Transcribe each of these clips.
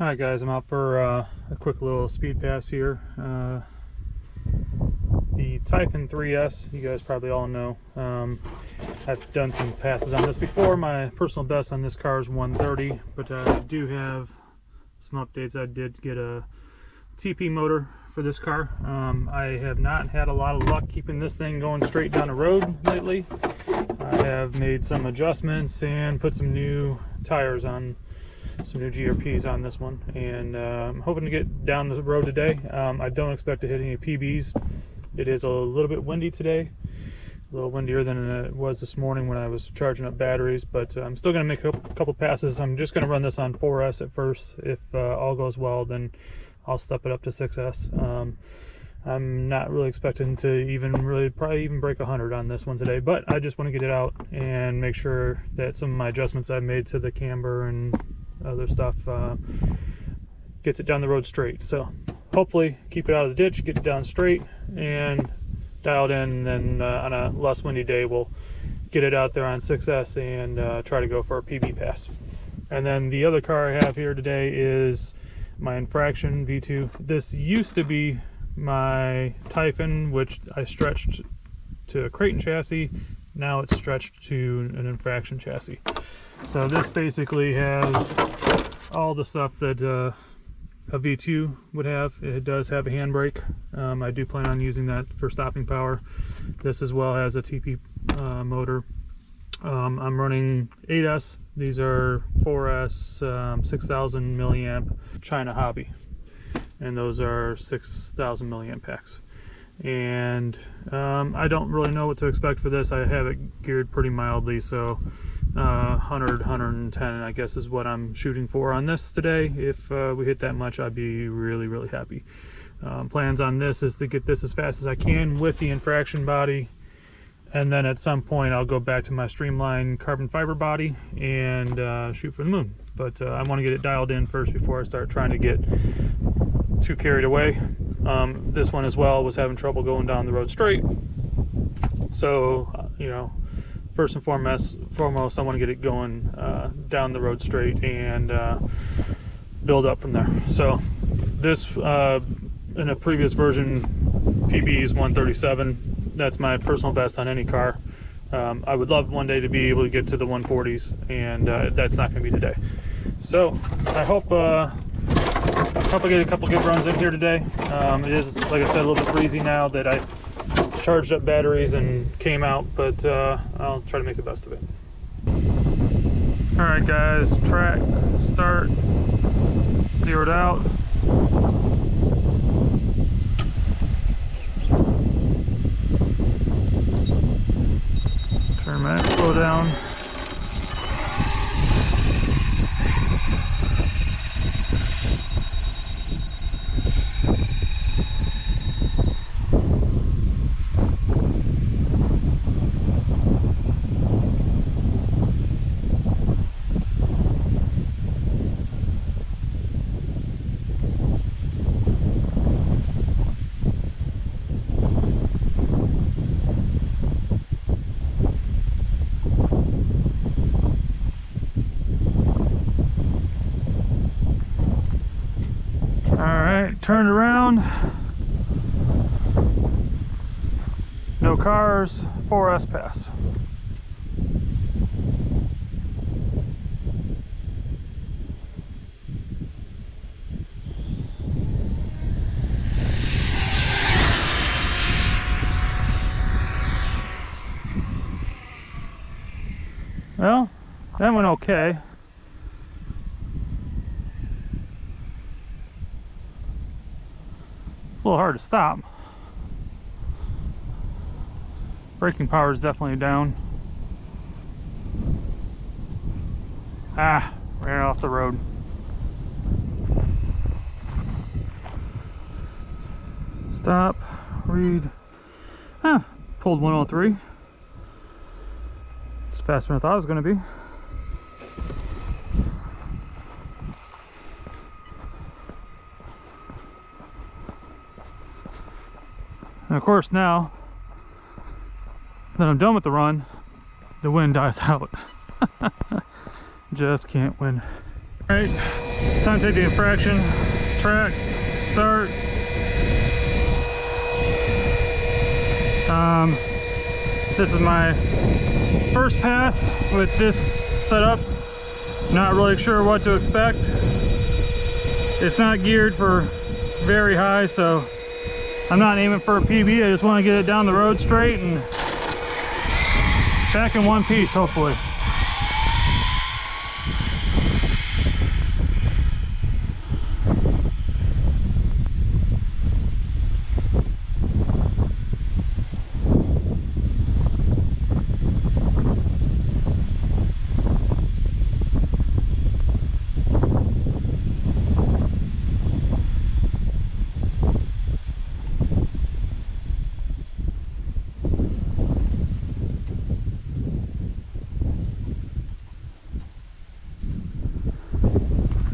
Alright guys, I'm out for uh, a quick little speed pass here. Uh, the Typhon 3S, you guys probably all know. Um, I've done some passes on this before. My personal best on this car is 130, but I do have some updates. I did get a TP motor for this car. Um, I have not had a lot of luck keeping this thing going straight down the road lately. I have made some adjustments and put some new tires on some new GRPs on this one and I'm hoping to get down the road today. Um, I don't expect to hit any PBs. It is a little bit windy today, a little windier than it was this morning when I was charging up batteries, but uh, I'm still going to make a couple passes. I'm just going to run this on 4S at first. If uh, all goes well, then I'll step it up to 6S. Um, I'm not really expecting to even really probably even break 100 on this one today, but I just want to get it out and make sure that some of my adjustments I've made to the camber and other stuff uh, gets it down the road straight. So hopefully keep it out of the ditch, get it down straight and dialed in. And then uh, on a less windy day, we'll get it out there on 6S and uh, try to go for a PB pass. And then the other car I have here today is my Infraction V2. This used to be my Typhon, which I stretched to a Kraton chassis. Now it's stretched to an Infraction chassis. So this basically has all the stuff that uh, a V2 would have. It does have a handbrake. Um, I do plan on using that for stopping power. This as well has a TP uh, motor. Um, I'm running 8S. These are 4S um, 6000 milliamp China Hobby. And those are 6000 milliamp packs. And um, I don't really know what to expect for this. I have it geared pretty mildly, so uh, 100 110 I guess is what I'm shooting for on this today. If uh, we hit that much I'd be really really happy. Um, plans on this is to get this as fast as I can with the infraction body. And then at some point I'll go back to my streamline carbon fiber body and uh, shoot for the moon. But uh, I want to get it dialed in first before I start trying to get too carried away um, this one as well was having trouble going down the road straight so uh, you know first and foremost, foremost I want to get it going uh, down the road straight and uh, build up from there. So this, uh, in a previous version, PB is 137. That's my personal best on any car. Um, I would love one day to be able to get to the 140s, and uh, that's not going to be today. So I hope uh, hope get a couple good runs in here today. Um, it is, like I said, a little bit breezy now that I charged up batteries and came out, but uh, I'll try to make the best of it. All right, guys, track, start, zeroed out. Turn my slow down. Turned around. No cars, 4S pass. Well, that went okay. A little hard to stop. Braking power is definitely down. Ah, ran off the road. Stop, read. Ah, pulled 103. It's faster than I thought it was going to be. And of course now that I'm done with the run, the wind dies out. Just can't win. All right, time to take the infraction, track, start. Um, this is my first pass with this setup. Not really sure what to expect. It's not geared for very high, so I'm not aiming for a PB. I just want to get it down the road straight and back in one piece, hopefully.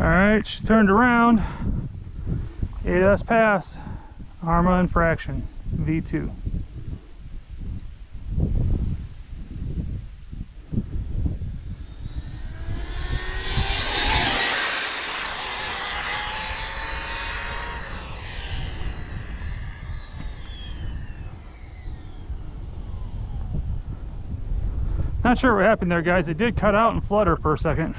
All right, she turned around. 8S pass, Arrma infraction, V2. Not sure what happened there, guys. It did cut out and flutter for a second.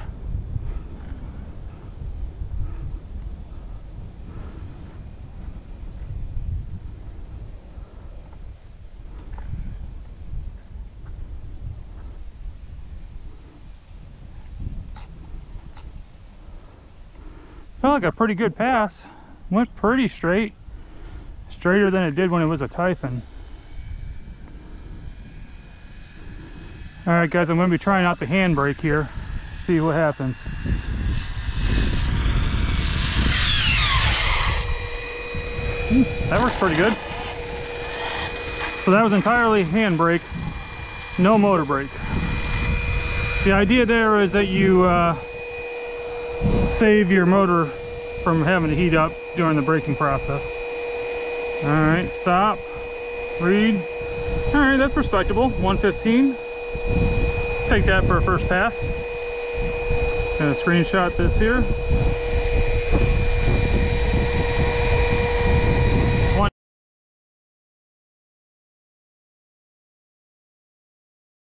Felt like a pretty good pass. Went pretty straight. Straighter than it did when it was a Typhon. Alright guys, I'm going to be trying out the handbrake here. See what happens. Hmm, that works pretty good. So that was entirely handbrake, no motor brake. The idea there is that you uh, save your motor from having to heat up during the braking process. All right, stop, read. All right, that's respectable, 115. Take that for a first pass. Gonna screenshot this here.